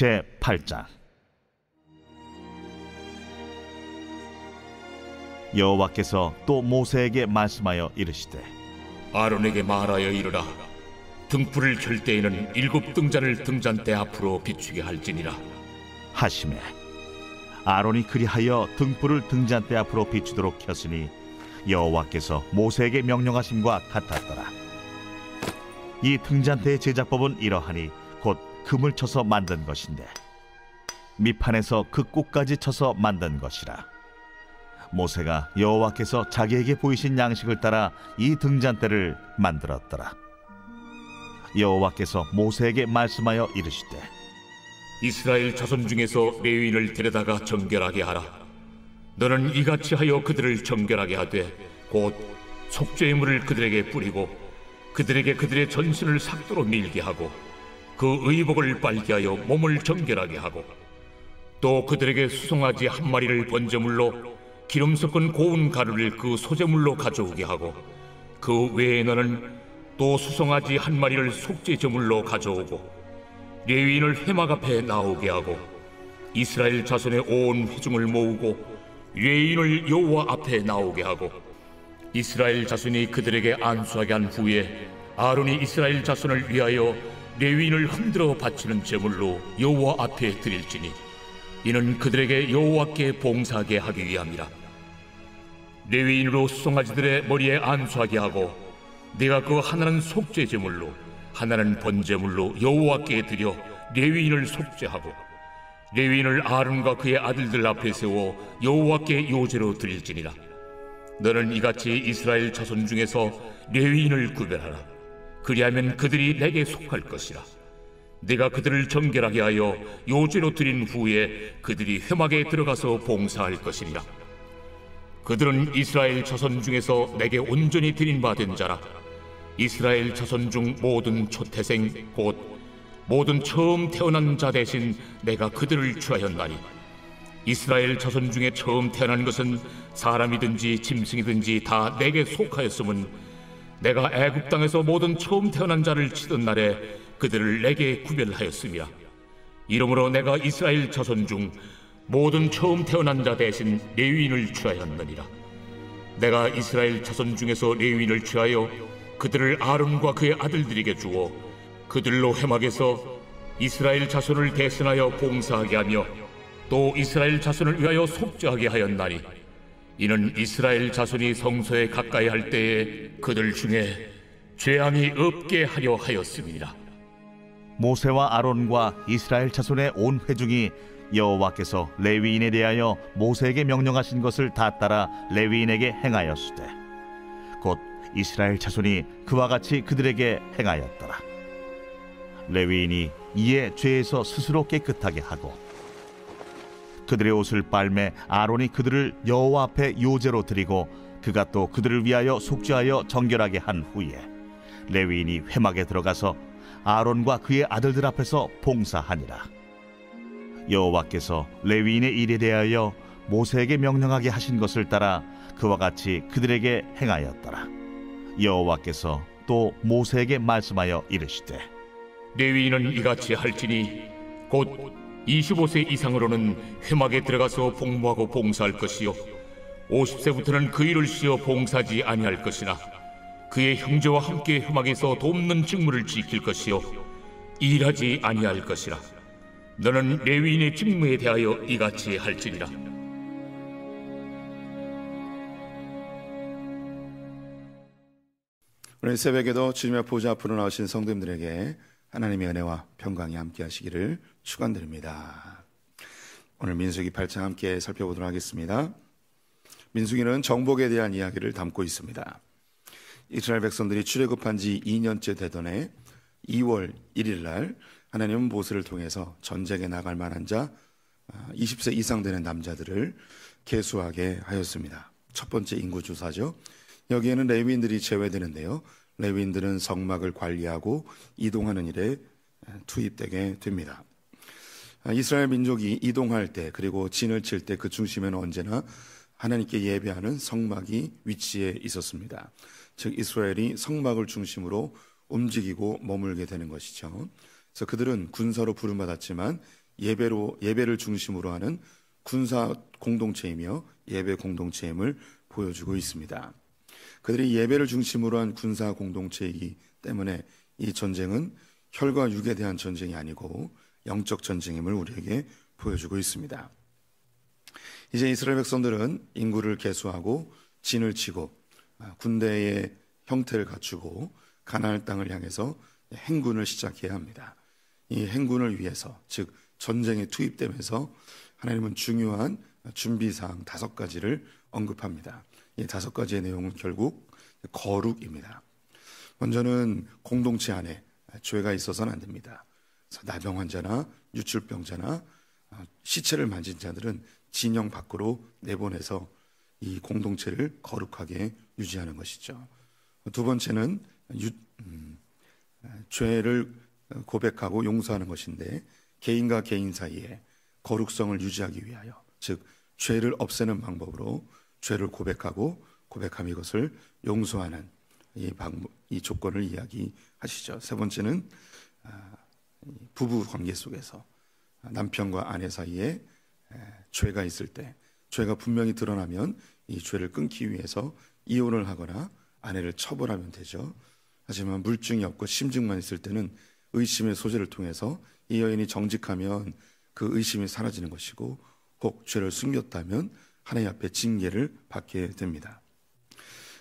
제 8장. 여호와께서 또 모세에게 말씀하여 이르시되 아론에게 말하여 이르라. 등불을 켤 때에는 일곱 등잔을 등잔대 앞으로 비추게 할지니라. 하심에 아론이 그리하여 등불을 등잔대 앞으로 비추도록 켰으니 여호와께서 모세에게 명령하심과 같았더라. 이 등잔대의 제작법은 이러하니 곧 금을 쳐서 만든 것인데 밑판에서 그 꼭까지 쳐서 만든 것이라. 모세가 여호와께서 자기에게 보이신 양식을 따라 이 등잔대를 만들었더라. 여호와께서 모세에게 말씀하여 이르시되 이스라엘 자손 중에서 레위인을 데려다가 정결하게 하라. 너는 이같이 하여 그들을 정결하게 하되 곧 속죄의 물을 그들에게 뿌리고 그들에게 그들의 전신을 삭도로 밀게 하고 그 의복을 빨게 하여 몸을 정결하게 하고 또 그들에게 수송아지 한 마리를 번제물로 기름 섞은 고운 가루를 그 소제물로 가져오게 하고 그 외에 너는 또 수송아지 한 마리를 속죄 제물로 가져오고 레위인을 회막 앞에 나오게 하고 이스라엘 자손의 온 회중을 모으고 레위인을 여호와 앞에 나오게 하고 이스라엘 자손이 그들에게 안수하게 한 후에 아론이 이스라엘 자손을 위하여 레위인을 흔들어 바치는 제물로 여호와 앞에 드릴지니 이는 그들에게 여호와께 봉사하게 하기 위함이라. 레위인으로 수송아지들의 머리에 안수하게 하고 내가 그 하나는 속죄 제물로 하나는 번제물로 여호와께 드려 레위인을 속죄하고 레위인을 아론과 그의 아들들 앞에 세워 여호와께 요제로 드릴지니라. 너는 이같이 이스라엘 자손 중에서 레위인을 구별하라 그리하면 그들이 내게 속할 것이라. 내가 그들을 정결하게 하여 요제로 드린 후에 그들이 회막에 들어가서 봉사할 것이니라. 그들은 이스라엘 자손 중에서 내게 온전히 드린 바된 자라. 이스라엘 자손 중 모든 초태생 곧 모든 처음 태어난 자 대신 내가 그들을 취하였나니. 이스라엘 자손 중에 처음 태어난 것은 사람이든지 짐승이든지 다 내게 속하였음은 내가 애굽 땅에서 모든 처음 태어난 자를 치던 날에 그들을 내게 구별하였음이라 이러므로 내가 이스라엘 자손 중 모든 처음 태어난 자 대신 레위인을 취하였느니라. 내가 이스라엘 자손 중에서 레위인을 취하여 그들을 아론과 그의 아들들에게 주어 그들로 회막에서 이스라엘 자손을 대신하여 봉사하게 하며 또 이스라엘 자손을 위하여 속죄하게 하였나니 이는 이스라엘 자손이 성소에 가까이 할 때에 그들 중에 죄악이 없게 하려 하였음이니라 모세와 아론과 이스라엘 자손의 온 회중이 여호와께서 레위인에 대하여 모세에게 명령하신 것을 다 따라 레위인에게 행하였으되 곧 이스라엘 자손이 그와 같이 그들에게 행하였더라. 레위인이 이에 죄에서 스스로 깨끗하게 하고 그들의 옷을 빨매 아론이 그들을 여호와 앞에 요제로 드리고 그가 또 그들을 위하여 속죄하여 정결하게 한 후에 레위인이 회막에 들어가서 아론과 그의 아들들 앞에서 봉사하니라. 여호와께서 레위인의 일에 대하여 모세에게 명령하게 하신 것을 따라 그와 같이 그들에게 행하였더라. 여호와께서 또 모세에게 말씀하여 이르시되 레위인은 이같이 할지니 곧 25세 이상으로는 회막에 들어가서 복무하고 봉사할 것이요 50세부터는 그 일을 쉬어 봉사하지 아니할 것이나 그의 형제와 함께 회막에서 돕는 직무를 지킬 것이요 일하지 아니할 것이라. 너는 레위인의 직무에 대하여 이같이 할지니라. 오늘 새벽에도 주님의 보좌 앞으로 나오신 성도님들에게 하나님의 은혜와 평강이 함께 하시기를 축원드립니다. 오늘 민수기 8장 함께 살펴보도록 하겠습니다. 민수기는 정복에 대한 이야기를 담고 있습니다. 이스라엘 백성들이 출애굽한 지 2년째 되던 해 2월 1일 날 하나님은 모세를 통해서 전쟁에 나갈 만한 자 20세 이상 되는 남자들을 계수하게 하였습니다. 첫 번째 인구 조사죠. 여기에는 레위인들이 제외되는데요. 레위인들은 성막을 관리하고 이동하는 일에 투입되게 됩니다. 이스라엘 민족이 이동할 때 그리고 진을 칠 때 그 중심에는 언제나 하나님께 예배하는 성막이 위치해 있었습니다. 즉 이스라엘이 성막을 중심으로 움직이고 머물게 되는 것이죠. 그래서 그들은 군사로 부름받았지만 예배로 예배를 중심으로 하는 군사 공동체이며 예배 공동체임을 보여주고 있습니다. 그들이 예배를 중심으로 한 군사 공동체이기 때문에 이 전쟁은 혈과 육에 대한 전쟁이 아니고 영적 전쟁임을 우리에게 보여주고 있습니다. 이제 이스라엘 백성들은 인구를 개수하고 진을 치고 아, 군대의 형태를 갖추고 가나안 땅을 향해서 행군을 시작해야 합니다. 이 행군을 위해서 즉 전쟁에 투입되면서 하나님은 중요한 준비 사항 다섯 가지를 언급합니다. 이 다섯 가지의 내용은 결국 거룩입니다. 먼저는 공동체 안에 죄가 있어서는 안 됩니다. 나병 환자나 유출병자나 어, 시체를 만진 자들은 진영 밖으로 내보내서 이 공동체를 거룩하게 유지하는 것이죠. 두 번째는 유, 음, 죄를 고백하고 용서하는 것인데 개인과 개인 사이에 거룩성을 유지하기 위하여 즉 죄를 없애는 방법으로 죄를 고백하고 고백함 이것을 용서하는 이 방법, 이 조건을 이야기하시죠. 세 번째는 아, 부부 관계 속에서 남편과 아내 사이에 죄가 있을 때 죄가 분명히 드러나면 이 죄를 끊기 위해서 이혼을 하거나 아내를 처벌하면 되죠. 하지만 물증이 없고 심증만 있을 때는 의심의 소재를 통해서 이 여인이 정직하면 그 의심이 사라지는 것이고 혹 죄를 숨겼다면 하나님 앞에 징계를 받게 됩니다.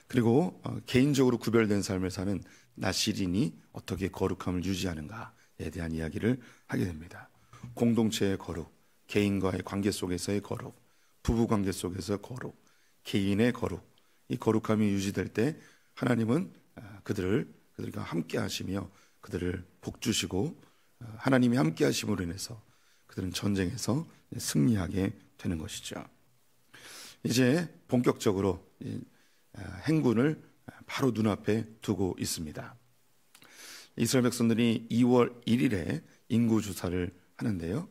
그리고 어, 개인적으로 구별된 삶을 사는 나시린이 어떻게 거룩함을 유지하는가에 대한 이야기를 하게 됩니다. 공동체의 거룩, 개인과의 관계 속에서의 거룩, 부부 관계 속에서 거룩, 개인의 거룩, 이 거룩함이 유지될 때 하나님은 아, 그들을 그들과 함께 하시며 그들을 복 주시고 아, 하나님이 함께 하심으로 인해서 그들은 전쟁에서 승리하게 되는 것이죠. 이제 본격적으로 아, 행군을 바로 눈앞에 두고 있습니다. 이스라엘 백성들이 2월 1일에 인구 주사를 하는데요.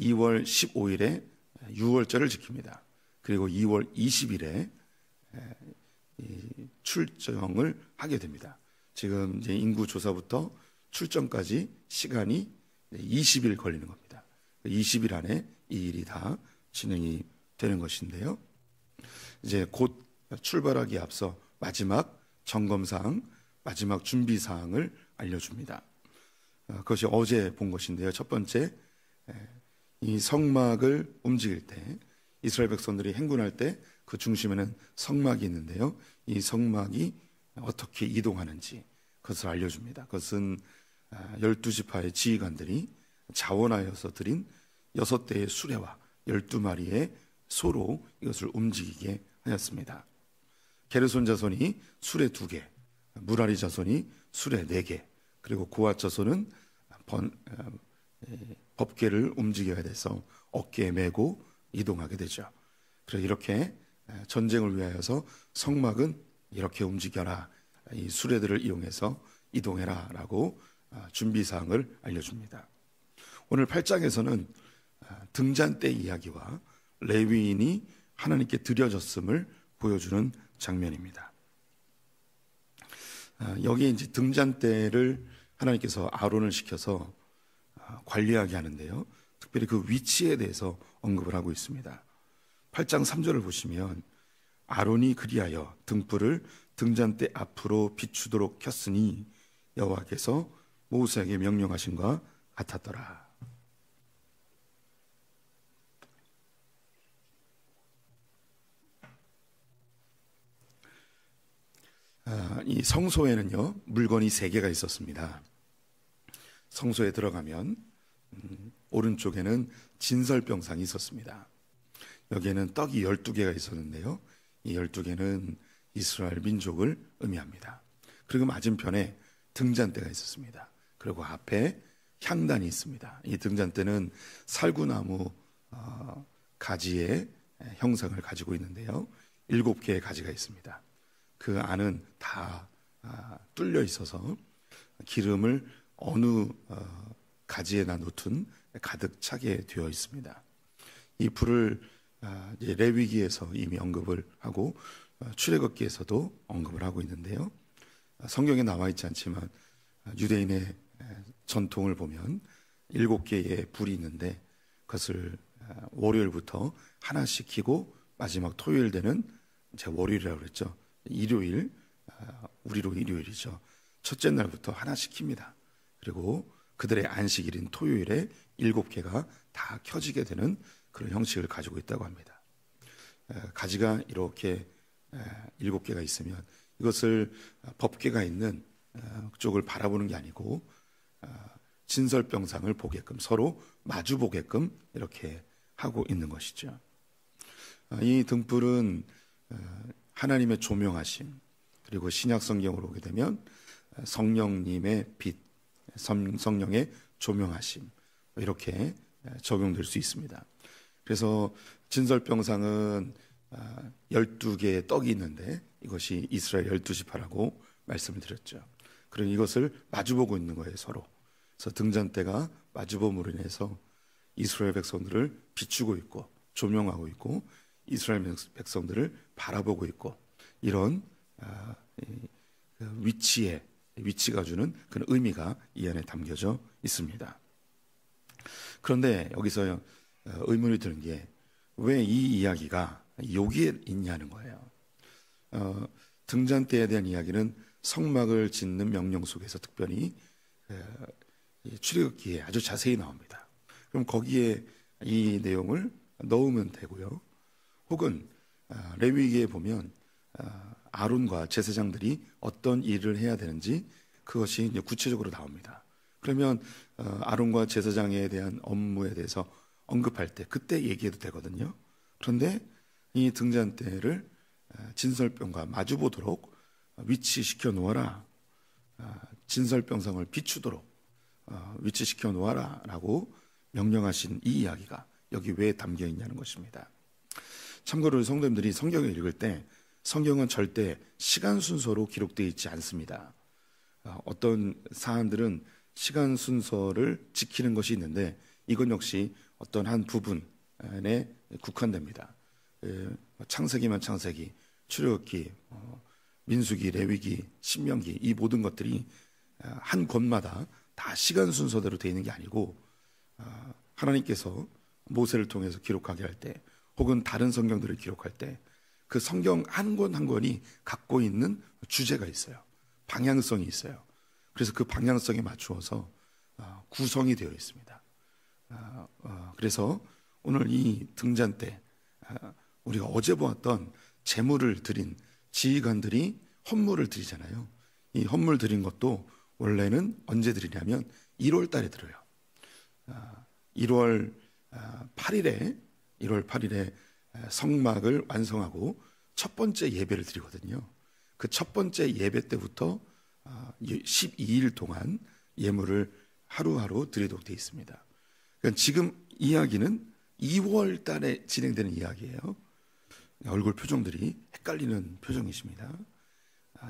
2월 15일에 6월절을 지킵니다. 그리고 2월 20일에 출정을 하게 됩니다. 지금 이제 인구 조사부터 출정까지 시간이 20일 걸리는 겁니다. 20일 안에 이 일이 다 진행이 되는 것인데요. 이제 곧 출발하기 앞서 마지막 점검사항, 마지막 준비사항을 알려줍니다. 어, 그것이 어제 본 것인데요. 첫 번째, 이 성막을 움직일 때 이스라엘 백성들이 행군할 때 그 중심에는 성막이 있는데요. 이 성막이 어떻게 이동하는지 그것을 알려줍니다. 그것은 아, 열두 지파의 지휘관들이 자원하여서 드린 여섯 대의 수레와 열두 마리의 소로 이것을 움직이게 하였습니다. 게르손 자손이 수레 두 개, 무라리 자손이 수레 네 개, 그리고 고아 자손은 번, 어, 법계를 움직여야 돼서 어깨에 메고 이동하게 되죠. 그래서 이렇게 전쟁을 위하여서 성막은 이렇게 움직여라. 이 수레들을 이용해서 이동해라라고 아, 준비 사항을 알려줍니다. 오늘 8장에서는 아, 등잔 때 이야기와 레위인이 하나님께 드려졌음을 보여주는 장면입니다. 아, 여기 이제 등잔 때를 하나님께서 아론을 시켜서 관리하게 하는데요. 특별히 그 위치에 대해서 언급을 하고 있습니다. 8장 3절을 보시면 아론이 그리하여 등불을 등잔대 앞으로 비추도록 켰으니 여호와께서 모세에게 명령하신과 같았더라. 아, 이 성소에는요 물건이 세 개가 있었습니다. 성소에 들어가면 음, 오른쪽에는 진설병상이 있었습니다. 여기에는 떡이 12개가 있었는데요. 이 12개는 이스라엘 민족을 의미합니다. 그리고 맞은편에 등잔대가 있었습니다. 그리고 앞에 향단이 있습니다. 이 등잔대는 살구나무 어, 가지의 형상을 가지고 있는데요. 일곱 개의 가지가 있습니다. 그 안은 다 아, 뚫려 있어서 기름을 어느 어, 가지에나 놓든 가득 차게 되어 있습니다. 이 불을 아, 레위기에서 이미 언급을 하고 어, 출애굽기에서도 언급을 하고 있는데요. 성경에 나와 있지 않지만 유대인의 전통을 보면 일곱 개의 불이 있는데 그것을 아, 월요일부터 하나씩 키고 마지막 토요일 되는 제가 월요일이라고 그랬죠. 일요일 아, 우리로 일요일이죠. 첫째 날부터 하나씩 킵니다. 그리고 그들의 안식일인 토요일에 일곱 개가 다 켜지게 되는 그런 형식을 가지고 있다고 합니다. 가지가 이렇게 일곱 개가 있으면 이것을 법계가 있는 어, 쪽을 바라보는 게 아니고 어, 진설병상을 보게끔 서로 마주 보게끔 이렇게 하고 있는 것이죠. 어, 이 등불은 하나님의 조명하심 그리고 신약 성경으로 오게 되면 성령님의 빛, 성령의 조명하심 이렇게 적용될 수 있습니다. 그래서 진설병상은 12개의 떡이 있는데 이것이 이스라엘 12지파라고 말씀을 드렸죠. 그런 이것을 마주보고 있는 거예요, 서로. 그래서 등잔대가 마주봄으로 인해서 이스라엘 백성들을 비추고 있고 조명하고 있고 이스라엘 백성들을 바라보고 있고 이런 아, 그 위치에 위치가 주는 그런 의미가 이 안에 담겨져 있습니다. 그런데 여기서 어, 의문이 드는 게 왜 이 이야기가 여기에 있냐는 거예요. 어, 등잔대에 대한 이야기는 성막을 짓는 명령 속에서 특별히 출애굽기에 아주 자세히 나옵니다. 그럼 거기에 이 내용을 넣으면 되고요. 혹은 아, 레위기에 보면 아, 아론과 제사장들이 어떤 일을 해야 되는지 그것이 구체적으로 나옵니다. 그러면 어, 아론과 제사장에 대한 업무에 대해서 언급할 때 그때 얘기해도 되거든요. 그런데 이 등잔대를 아, 진설병과 마주 보도록 위치시켜 놓아라. 아, 진설병성을 비추도록 어, 위치시켜 놓아라라고 명령하신 이 이야기가 여기 왜 담겨 있냐는 것입니다. 참고로 성도님들이 성경을 읽을 때 성경은 절대 시간 순서로 기록되어 있지 않습니다. 어, 어떤 사안들은 시간 순서를 지키는 것이 있는데 이건 역시 어떤 한 부분에 국한됩니다. 창세기만 창세기, 출애굽기, 어, 민수기, 레위기, 신명기 이 모든 것들이 아, 한 권마다 다 시간 순서대로 되어 있는 게 아니고 아, 하나님께서 모세를 통해서 기록하게 할 때 혹은 다른 성경들을 기록할 때 그 성경 한권한 권이 갖고 있는 주제가 있어요. 방향성이 있어요. 그래서 그 방향성에 맞추어서 아, 구성이 되어 있습니다. 어, 그래서 오늘 이 등잔 때 우리가 어제 보았던 재물을 드린 지휘관들이 헌물을 드리잖아요. 이 헌물 드린 것도 원래는 언제 드리냐면 1월 달에 들어요. 1월 8일에 1월 8일에 성막을 완성하고 첫 번째 예배를 드리거든요. 그 첫 번째 예배 때부터 12일 아, 동안 예물을 하루하루 드리도록 되어 있습니다. 그러니까 지금 이야기는 2월 달에 진행되는 이야기예요. 얼굴 표정들이 헷갈리는 표정이십니다.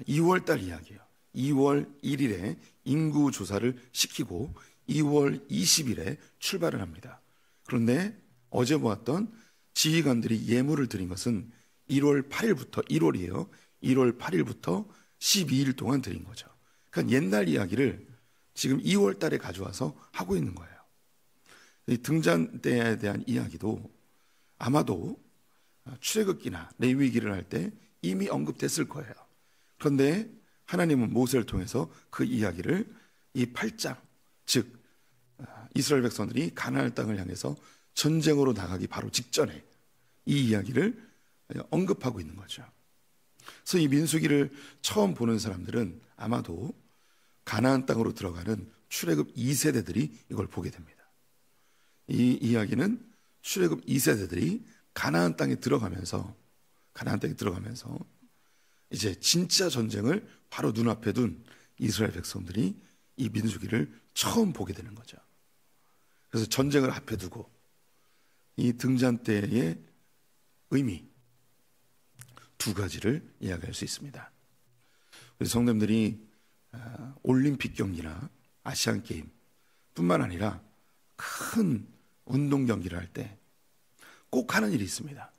2월 아, 달 이야기예요. 2월 1일에 인구 조사를 시키고 2월 20일에 출발을 합니다. 그런데 어제 보았던 지휘관들이 예물을 드린 것은 1월 8일부터 1월이에요. 1월 8일부터 12일 동안 드린 거죠. 그러니까 옛날 이야기를 지금 2월 달에 가져와서 하고 있는 거예요. 등잔대에 대한 이야기도 아마도 출애굽기나 레위기를 할 때 이미 언급됐을 거예요. 그런데 하나님은 모세를 통해서 그 이야기를 이 8장 즉 이스라엘 백성들이 가나안 땅을 향해서 전쟁으로 나가기 바로 직전에 이 이야기를 언급하고 있는 거죠. 그래서 이 민수기를 처음 보는 사람들은 아마도 가나안 땅으로 들어가는 출애굽 2세대들이 이걸 보게 됩니다. 이 이야기는 출애굽 2세대들이 가나안 땅에 들어가면서 가나안 땅에 들어가면서 이제 진짜 전쟁을 바로 눈앞에 둔 이스라엘 백성들이 이 민수기를 처음 보게 되는 거죠. 그래서 전쟁을 앞에 두고 이 등잔대의 의미 두 가지를 이야기할 수 있습니다. 우리 성도님들이 아, 올림픽 경기나 아시안 게임 뿐만 아니라 큰 운동 경기를 할 때 꼭 하는 일이 있습니다.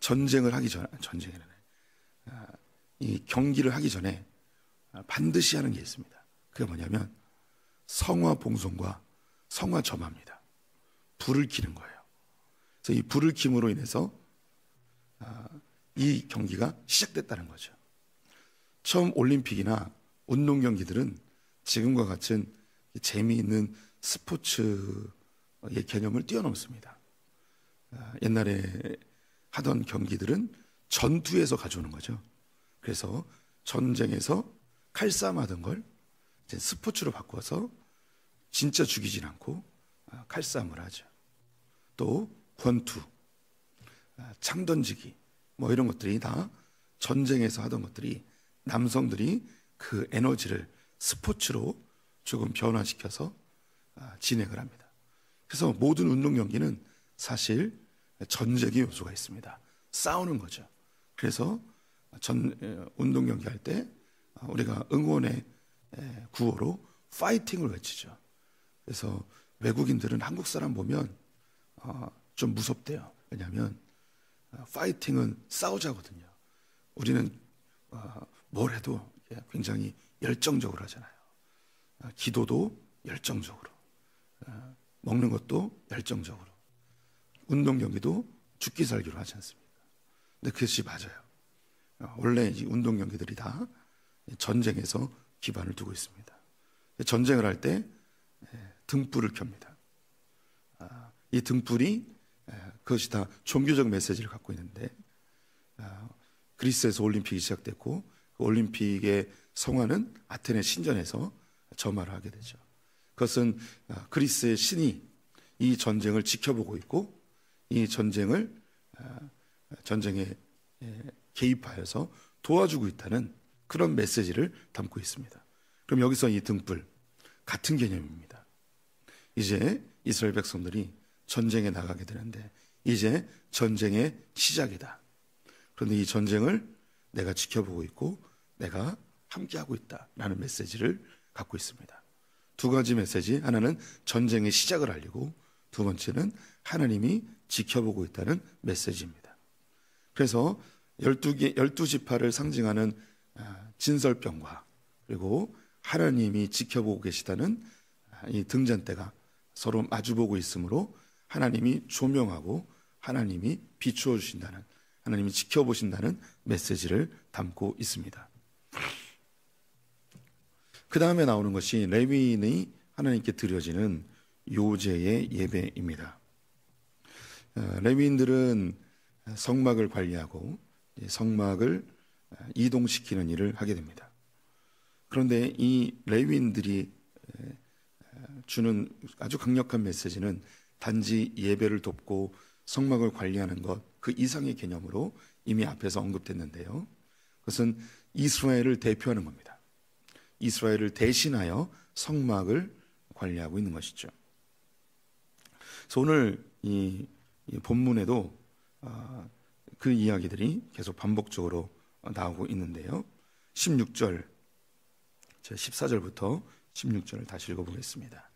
전쟁을 하기 전, 전쟁이라네. 이 경기를 하기 전에 반드시 하는 게 있습니다. 그게 뭐냐면 성화 봉송과 성화 점합니다. 불을 키는 거예요. 그래서 이 불을 킴으로 인해서 아, 이 경기가 시작됐다는 거죠. 처음 올림픽이나 운동 경기들은 지금과 같은 재미있는 스포츠의 개념을 뛰어넘습니다. 아, 옛날에 하던 경기들은 전투에서 가져오는 거죠. 그래서 전쟁에서 칼싸움하던 걸 스포츠로 바꿔서 진짜 죽이진 않고 아, 칼싸움을 하죠. 또 권투, 아, 창 던지기 뭐 이런 것들이 다 전쟁에서 하던 것들이 남성들이 그 에너지를 스포츠로 조금 변화시켜서 아, 진행을 합니다. 그래서 모든 운동 경기는 사실 전쟁의 요소가 있습니다. 싸우는 거죠. 그래서 전 운동 경기 할 때 우리가 응원의 구호로 파이팅을 외치죠. 그래서 외국인들은 한국 사람 보면 어, 좀 무섭대요. 왜냐하면 어, 파이팅은 싸우자거든요. 우리는 어, 뭘 해도 굉장히 열정적으로 하잖아요. 기도도 열정적으로, 먹는 것도 열정적으로, 운동 경기도 죽기 살기로 하지 않습니까? 근데 그것이 맞아요. 원래 이 운동 경기들이 다 전쟁에서 기반을 두고 있습니다. 전쟁을 할 때 등불을 켭니다. 아, 이 등불이 그것이 다 종교적 메시지를 갖고 있는데 아, 그리스에서 올림픽이 시작됐고 그 올림픽의 성화는 아테네 신전에서 점화를 하게 되죠. 그것은 아, 그리스의 신이 이 전쟁을 지켜보고 있고 이 전쟁을 전쟁에 개입하여서 도와주고 있다는 그런 메시지를 담고 있습니다. 그럼 여기서 이 등불 같은 개념입니다. 이제 이스라엘 백성들이 전쟁에 나가게 되는데 이제 전쟁의 시작이다. 그런데 이 전쟁을 내가 지켜보고 있고 내가 함께하고 있다라는 메시지를 갖고 있습니다. 두 가지 메시지 하나는 전쟁의 시작을 알리고 두 번째는 하나님이 지켜보고 있다는 메시지입니다. 그래서 12개 12지파를 상징하는 아, 진설병과 그리고 하나님이 지켜보고 계시다는 이 등잔대가 서로 마주보고 있으므로 하나님이 조명하고 하나님이 비추어 주신다는 하나님이 지켜보신다는 메시지를 담고 있습니다. 그 다음에 나오는 것이 레위인이 하나님께 드려지는 요제의 예배입니다. 어, 레위인들은 성막을 관리하고 성막을 이동시키는 일을 하게 됩니다. 그런데 이 레위인들이 주는 아주 강력한 메시지는 단지 예배를 돕고 성막을 관리하는 것 그 이상의 개념으로 이미 앞에서 언급됐는데요. 그것은 이스라엘을 대표하는 겁니다. 이스라엘을 대신하여 성막을 관리하고 있는 것이죠. 그래서 오늘 이, 이 본문에도 어, 그 이야기들이 계속 반복적으로 나오고 있는데요. 16절, 14절부터 16절을 다시 읽어보겠습니다.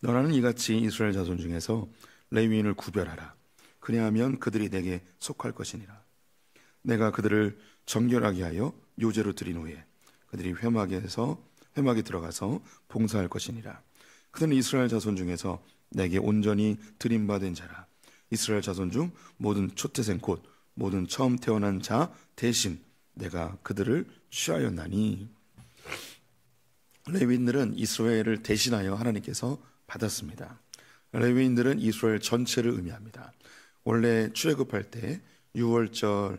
너라는 이같이 이스라엘 자손 중에서 레위인을 구별하라. 그리하면 그들이 내게 속할 것이니라. 내가 그들을 정결하게 하여 요제로 드린 후에 그들이 회막에서 회막에 들어가서 봉사할 것이니라. 그들은 이스라엘 자손 중에서 내게 온전히 드림받은 자라. 이스라엘 자손 중 모든 초태생 곧 모든 처음 태어난 자 대신 내가 그들을 취하였나니 레위인들은 이스라엘을 대신하여 하나님께서 받았습니다. 레위인들은 이스라엘 전체를 의미합니다. 원래 출애굽할 때 6월절에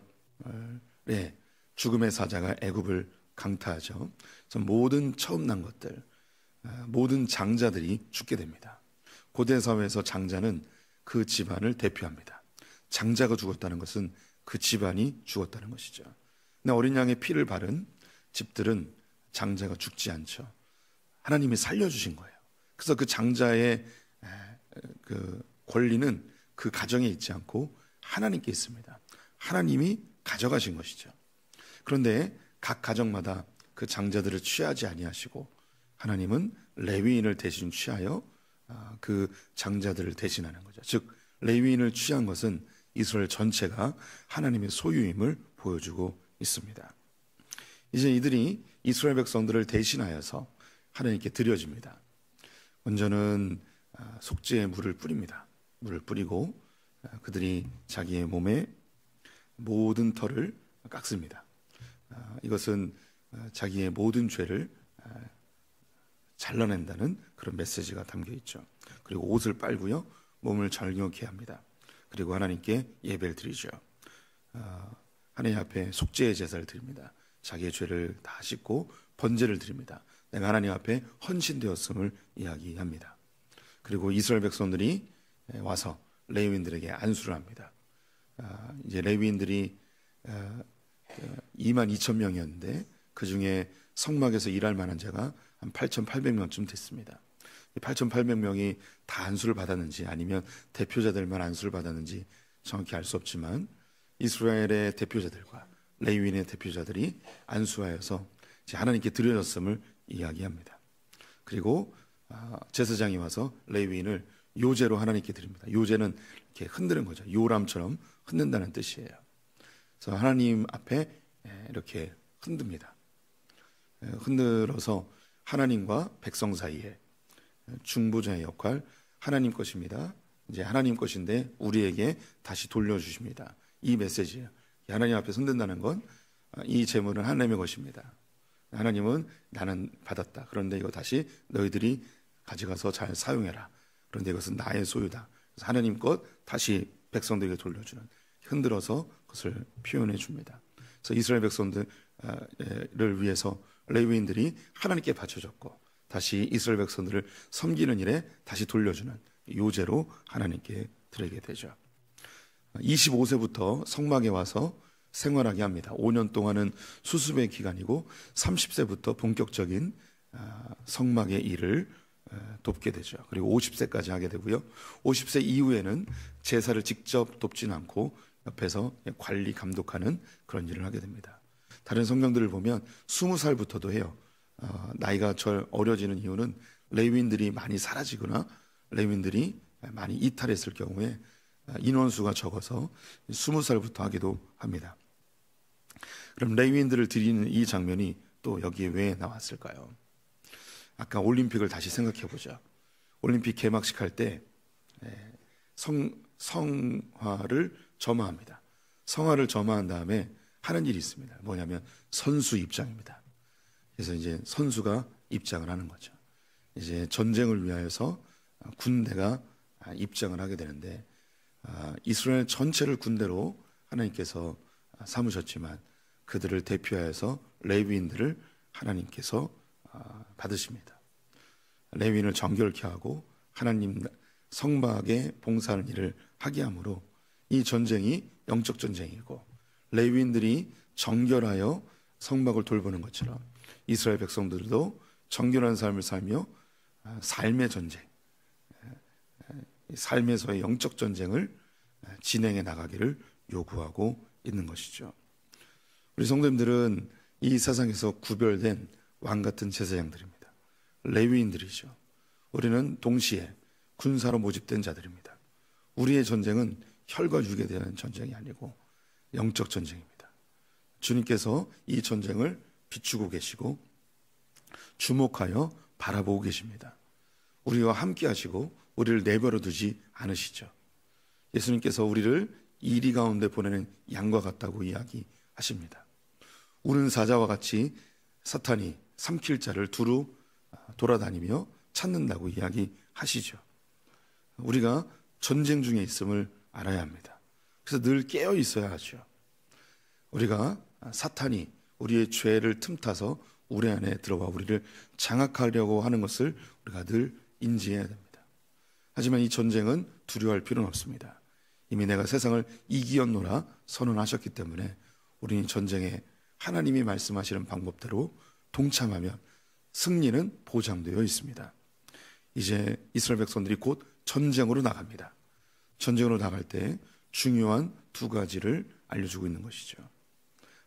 죽음의 사자가 애굽을 강타하죠. 그래서 모든 처음 난 것들, 아, 모든 장자들이 죽게 됩니다. 고대 사회에서 장자는 그 집안을 대표합니다. 장자가 죽었다는 것은 그 집안이 죽었다는 것이죠. 근데 어린 양의 피를 바른 집들은 장자가 죽지 않죠. 하나님이 살려주신 거예요. 그래서 그 장자의 그 권리는 그 가정에 있지 않고 하나님께 있습니다. 하나님이 가져가신 것이죠. 그런데 각 가정마다 그 장자들을 취하지 아니하시고 하나님은 레위인을 대신 취하여 아, 그 장자들을 대신하는 거죠. 즉 레위인을 취한 것은 이스라엘 전체가 하나님의 소유임을 보여주고 있습니다. 이제 이들이 이스라엘 백성들을 대신하여서 하나님께 드려집니다. 먼저는 아, 속죄의 물을 뿌립니다. 물을 뿌리고 아, 그들이 자기의 몸에 모든 털을 깎습니다. 아, 이것은 자기의 모든 죄를 잘라낸다는 그런 메시지가 담겨 있죠. 그리고 옷을 빨고요, 몸을 절경케 합니다. 그리고 하나님께 예배를 드리죠. 하나님 앞에 속죄의 제사를 드립니다. 자기의 죄를 다 씻고 번제를 드립니다. 내가 하나님 앞에 헌신되었음을 이야기합니다. 그리고 이스라엘 백성들이 와서 레위인들에게 안수를 합니다. 아, 이제 레위인들이 2만 아, 2천 명이었는데 그 중에 성막에서 일할 만한 자가 한 8,800명쯤 됐습니다. 8,800명이 다 안수를 받았는지 아니면 대표자들만 안수를 받았는지 정확히 알 수 없지만 이스라엘의 대표자들과 레위인의 대표자들이 안수하여서 하나님께 드려졌음을 이야기합니다. 그리고 아, 제사장이 와서 레위인을 요제로 하나님께 드립니다. 요제는 이렇게 흔드는 거죠. 요람처럼 흔든다는 뜻이에요. 그래서 하나님 앞에 이렇게 흔듭니다. 흔들어서 하나님과 백성 사이에 중보자의 역할 하나님 것입니다. 이제 하나님 것인데 우리에게 다시 돌려주십니다. 이 메시지예요. 하나님 앞에 흔든다는 건 이 재물은 하나님의 것입니다. 하나님은 나는 받았다. 그런데 이거 다시 너희들이 가져가서 잘 사용해라. 그런데 이것은 나의 소유다. 그래서 하나님 것 다시 백성들에게 돌려주는 흔들어서 그것을 표현해 줍니다. 그래서 이스라엘 백성들을 위해서 레위인들이 하나님께 바쳐졌고 다시 이스라엘 백성들을 섬기는 일에 다시 돌려주는 요제로 하나님께 드리게 되죠. 25세부터 성막에 와서 생활하게 합니다. 5년 동안은 수습의 기간이고 30세부터 본격적인 아, 성막의 일을 돕게 되죠. 그리고 50세까지 하게 되고요. 50세 이후에는 제사를 직접 돕진 않고 옆에서 관리 감독하는 그런 일을 하게 됩니다. 다른 성경들을 보면 20살부터도 해요. 어, 나이가 절 어려지는 이유는 레위인들이 많이 사라지거나 레위인들이 많이 이탈했을 경우에 인원수가 적어서 20살부터 하기도 합니다. 그럼 레위인들을 드리는 이 장면이 또 여기에 왜 나왔을까요? 아까 올림픽을 다시 생각해 보자. 올림픽 개막식 할때 예, 성, 성화를 점화합니다. 성화를 점화한 다음에 하는 일이 있습니다. 뭐냐면 선수 입장입니다. 그래서 이제 선수가 입장을 하는 거죠. 이제 전쟁을 위하여서 군대가 입장을 하게 되는데 아, 이스라엘 전체를 군대로 하나님께서 삼으셨지만 그들을 대표하여서 레위인들을 하나님께서 아, 받으십니다. 레위인을 정결케 하고 하나님 성막에 봉사하는 일을 하게 하므로 이 전쟁이 영적 전쟁이고 레위인들이 정결하여 성막을 돌보는 것처럼 이스라엘 백성들도 정결한 삶을 살며 아, 삶의 전쟁, 삶에서의 영적 전쟁을 진행해 나가기를 요구하고 있는 것이죠. 우리 성도님들은 이 세상에서 구별된 왕 같은 제사장들입니다. 레위인들이죠. 우리는 동시에 군사로 모집된 자들입니다. 우리의 전쟁은 혈과 육에 대한 전쟁이 아니고 영적 전쟁입니다. 주님께서 이 전쟁을 비추고 계시고 주목하여 바라보고 계십니다. 우리와 함께 하시고 우리를 내버려 두지 않으시죠. 예수님께서 우리를 이리 가운데 보내는 양과 같다고 이야기하십니다. 우는 사자와 같이 사탄이 삼킬 자를 두루 돌아다니며 찾는다고 이야기하시죠. 우리가 전쟁 중에 있음을 알아야 합니다. 그래서 늘 깨어 있어야 하죠. 우리가 사탄이 우리의 죄를 틈타서 우리 안에 들어와 우리를 장악하려고 하는 것을 우리가 늘 인지해야 됩니다. 하지만 이 전쟁은 두려워할 필요는 없습니다. 이미 내가 세상을 이기었노라 선언하셨기 때문에 우리는 전쟁에 하나님이 말씀하시는 방법대로 동참하면 승리는 보장되어 있습니다. 이제 이스라엘 백성들이 곧 전쟁으로 나갑니다. 전쟁으로 나갈 때 중요한 두 가지를 알려주고 있는 것이죠.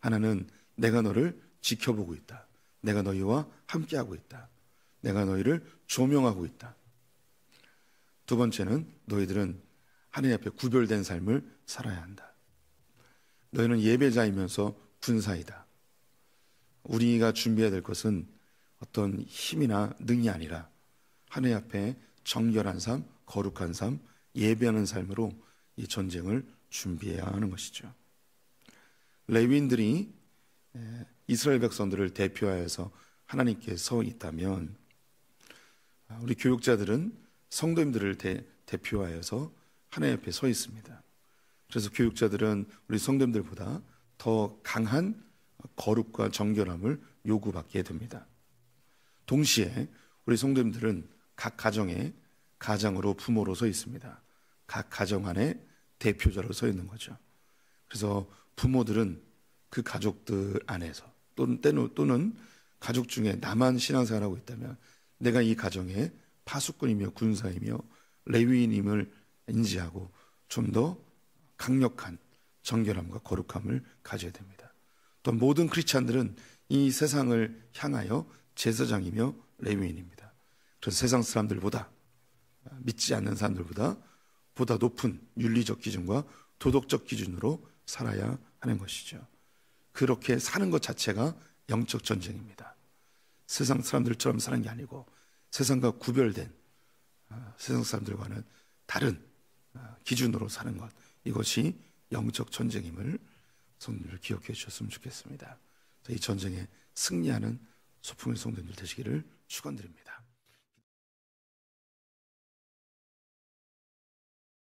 하나는 내가 너를 지켜보고 있다. 내가 너희와 함께하고 있다. 내가 너희를 조명하고 있다. 두 번째는 너희들은 하나님 앞에 구별된 삶을 살아야 한다. 너희는 예배자이면서 군사이다. 우리가 준비해야 될 것은 어떤 힘이나 능이 아니라 하나님 앞에 정결한 삶, 거룩한 삶, 예배하는 삶으로 이 전쟁을 준비해야 하는 것이죠. 레위인들이 이스라엘 백성들을 대표하여서 하나님께 서 있다면 우리 교육자들은 성도님들을 대, 대표하여서 하나님 앞에 서 있습니다. 그래서 교육자들은 우리 성도님들보다 더 강한 거룩과 정결함을 요구받게 됩니다. 동시에 우리 성도님들은 각 가정에 가장으로 부모로 서 있습니다. 각 가정 안에 대표자로 서 있는 거죠. 그래서 부모들은 그 가족들 안에서 또는 또는 가족 중에 나만 신앙생활하고 있다면 내가 이 가정의 파수꾼이며 군사이며 레위인임을 인지하고 좀 더 강력한 정결함과 거룩함을 가져야 됩니다. 또 모든 크리스찬들은 이 세상을 향하여 제사장이며 레위인입니다. 그래서 세상 사람들보다 믿지 않는 사람들보다 보다 높은 윤리적 기준과 도덕적 기준으로 살아야 하는 것이죠. 그렇게 사는 것 자체가 영적 전쟁입니다. 세상 사람들처럼 사는 게 아니고 세상과 구별된 아, 세상 사람들과는 다른 아, 기준으로 사는 것 이것이 영적 전쟁임을 성도들 기억해 주셨으면 좋겠습니다. 이 전쟁에 승리하는 소풍의 성도들 되시기를 축원드립니다.